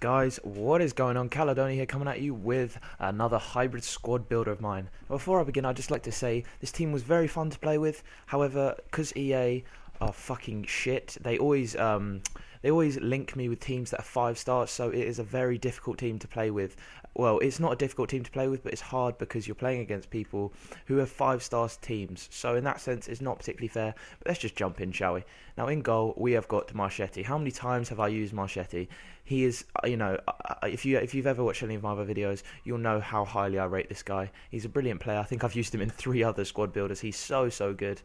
Guys, what is going on? Caledonia here coming at you with another hybrid squad builder of mine. Before I begin, I'd just like to say this team was very fun to play with. However, because EA are fucking shit, they always um, they always link me with teams that are five stars, so it is a very difficult team to play with. Well, it's not a difficult team to play with, but it's hard because you're playing against people who have five stars teams. So in that sense, it's not particularly fair. But let's just jump in, shall we? Now in goal, we have got Marchetti. How many times have I used Marchetti? He is, uh, you know, uh, uh, if you if you've ever watched any of my other videos, you'll know how highly I rate this guy. He's a brilliant player. I think I've used him in three other squad builders. He's so so good.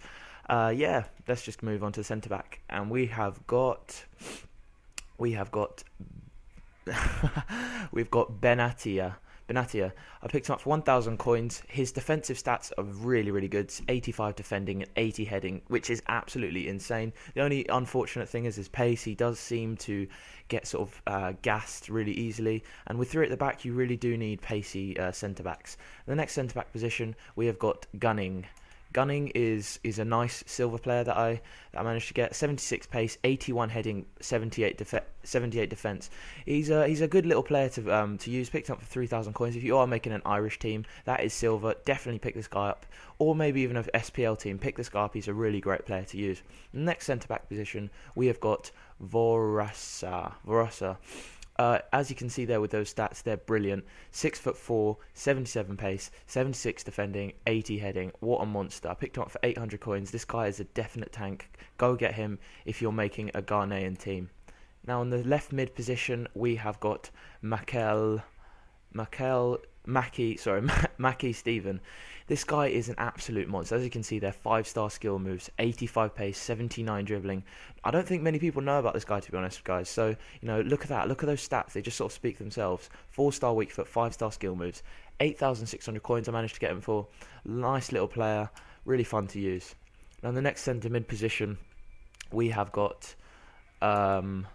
Uh, yeah, let's just move on to centre back, and we have got we have got we've got Benatia. Benatia. I picked him up for 1,000 coins. His defensive stats are really, really good. 85 defending and 80 heading, which is absolutely insane. The only unfortunate thing is his pace. He does seem to get sort of uh, gassed really easily. And with three at the back, you really do need pacey uh, centre backs. The next centre back position, we have got Gunning. Gunning is is a nice silver player that I that I managed to get 76 pace, 81 heading, 78 def- 78 defense. He's a he's a good little player to um to use. Picked up for 3,000 coins. If you are making an Irish team, that is silver. Definitely pick this guy up, or maybe even an SPL team. Pick this guy up. He's a really great player to use. next centre back position, we have got Vorsah. Vorsah. Uh, as you can see there with those stats, they're brilliant. Six foot four, 77 pace, 76 defending, 80 heading. What a monster! I picked him up for 800 coins. This guy is a definite tank. Go get him if you're making a Ghanaian team. Now on the left mid position, we have got Makel, Makel, Mackie, sorry, Mackay-Steven. This guy is an absolute monster. As you can see, they're five star skill moves, 85 pace, 79 dribbling. I don't think many people know about this guy, to be honest, guys. So, you know, look at that. Look at those stats. They just sort of speak themselves. Four star weak foot, five star skill moves, 8,600 coins I managed to get him for. Nice little player, really fun to use. Now, in the next centre mid position, we have got. Um,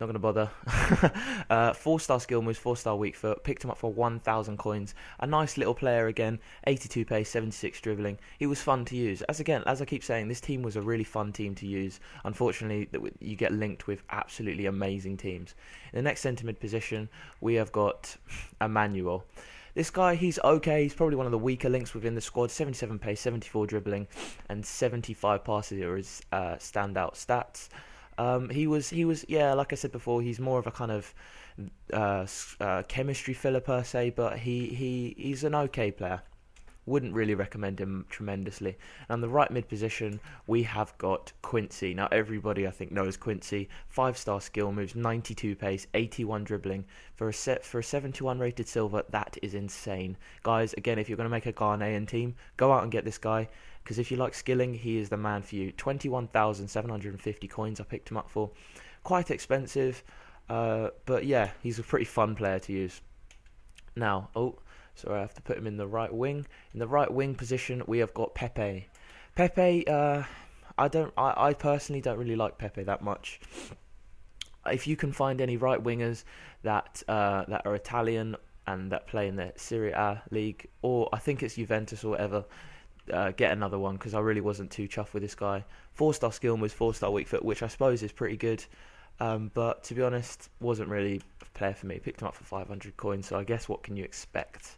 not to bother. uh, four star skill moves, four star weak foot. Picked him up for 1,000 coins. A nice little player again. 82 pace, 76 dribbling. He was fun to use. As again, as I keep saying, this team was a really fun team to use. Unfortunately, you get linked with absolutely amazing teams. In the next centre mid position, we have got Emmanuel. This guy, he's okay. He's probably one of the weaker links within the squad. 77 pace, 74 dribbling, and 75 passes are his uh, standout stats. Um, he was he was yeah, like I said before, he's more of a kind of uh, uh, chemistry filler per se, but he, he he's an okay player. Wouldn't really recommend him tremendously. And the right mid position, we have got Quincy. Now everybody I think knows Quincy. Five star skill moves, 92 pace, 81 dribbling for a set for a 71 rated silver. That is insane, guys. Again, if you're going to make a Ghanaian team, go out and get this guy because if you like skilling, he is the man for you. 21,750 coins I picked him up for. Quite expensive, uh, but yeah, he's a pretty fun player to use. Now, oh, sorry, I have to put him in the right wing. In the right wing position, we have got Pepe. Pepe, uh, I don't, I, I personally don't really like Pepe that much. If you can find any right wingers that uh, that are Italian and that play in the Serie A league, or I think it's Juventus or whatever, uh, get another one because I really wasn't too chuffed with this guy. Four star skill was four star weak foot, which I suppose is pretty good. Um, but to be honest, wasn't really player for me. Picked him up for 500 coins, so I guess what can you expect?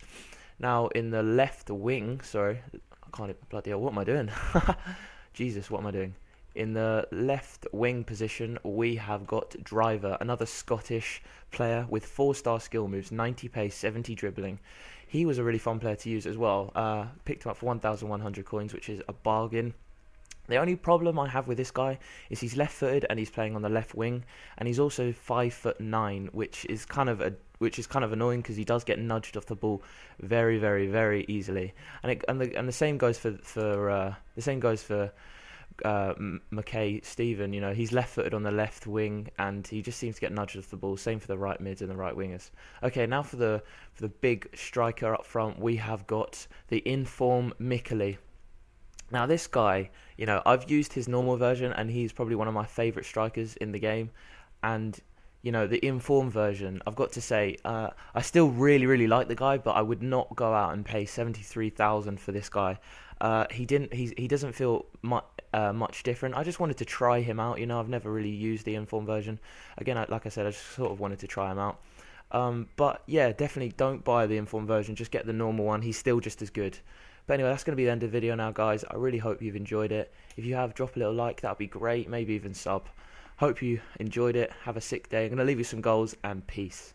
Now in the left wing, sorry, I can't bloody hell. What am I doing? Jesus, what am I doing? In the left wing position, we have got Driver, another Scottish player with four star skill moves, 90 pace, 70 dribbling. He was a really fun player to use as well. Uh, picked him up for 1,100 coins, which is a bargain. The only problem I have with this guy is he's left-footed and he's playing on the left wing, and he's also five foot nine, which is kind of a which is kind of annoying because he does get nudged off the ball very, very, very easily. And it, and the and the same goes for for uh, the same goes for uh, Mackay-Steven, you know, he's left-footed on the left wing, and he just seems to get nudged off the ball. Same for the right mids and the right wingers. Okay, now for the for the big striker up front, we have got the inform Miccoli. Now this guy, you know, I've used his normal version, and he's probably one of my favourite strikers in the game. And you know, the inform version, I've got to say, uh, I still really, really like the guy, but I would not go out and pay seventy three thousand for this guy. Uh, he didn't. He he doesn't feel much uh, much different. I just wanted to try him out. You know, I've never really used the inform version. Again, I, like I said, I just sort of wanted to try him out. Um, but yeah, definitely don't buy the inform version. Just get the normal one. He's still just as good. But anyway, that's going to be the end of the video now, guys. I really hope you've enjoyed it. If you have, drop a little like. That would be great. Maybe even sub. Hope you enjoyed it. Have a sick day. I'm going to leave you some goals and peace.